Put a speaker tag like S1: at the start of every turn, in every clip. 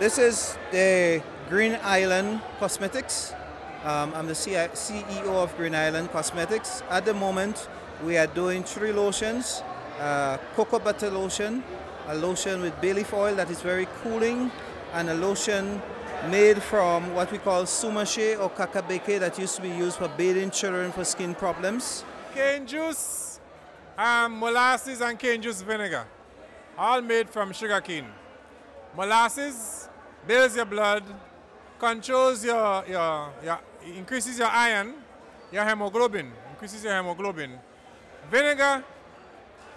S1: This is the Green Island Cosmetics. Um, I'm the CEO of Green Island Cosmetics. At the moment, we are doing three lotions. Uh, cocoa butter lotion, a lotion with bay leaf oil that is very cooling, and a lotion made from what we call sumache or kakabeke that used to be used for bathing children for skin problems.
S2: Cane juice, um, molasses and cane juice vinegar, all made from sugar cane. Molasses builds your blood, controls your, your, your, increases your iron, your hemoglobin, increases your hemoglobin. Vinegar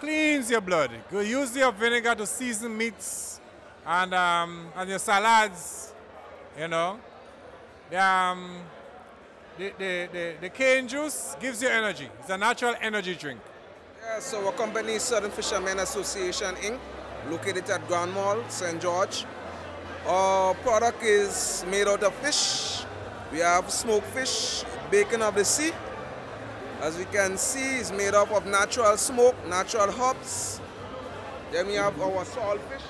S2: cleans your blood. You use your vinegar to season meats and, um, and your salads, you know. The, um, the, the, the, the cane juice gives you energy. It's a natural energy drink.
S3: Yeah, so our company is Southern Fishermen Association Inc., located at Grand Mal, St. George. Our product is made out of fish. We have smoked fish, bacon of the sea. As we can see, it's made up of natural smoke, natural hops. Then we have our saltfish,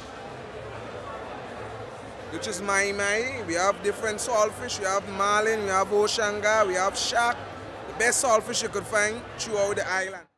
S3: which is mai mai. We have different saltfish. We have marlin, we have oshanga, we have shark. The best saltfish you could find throughout the island.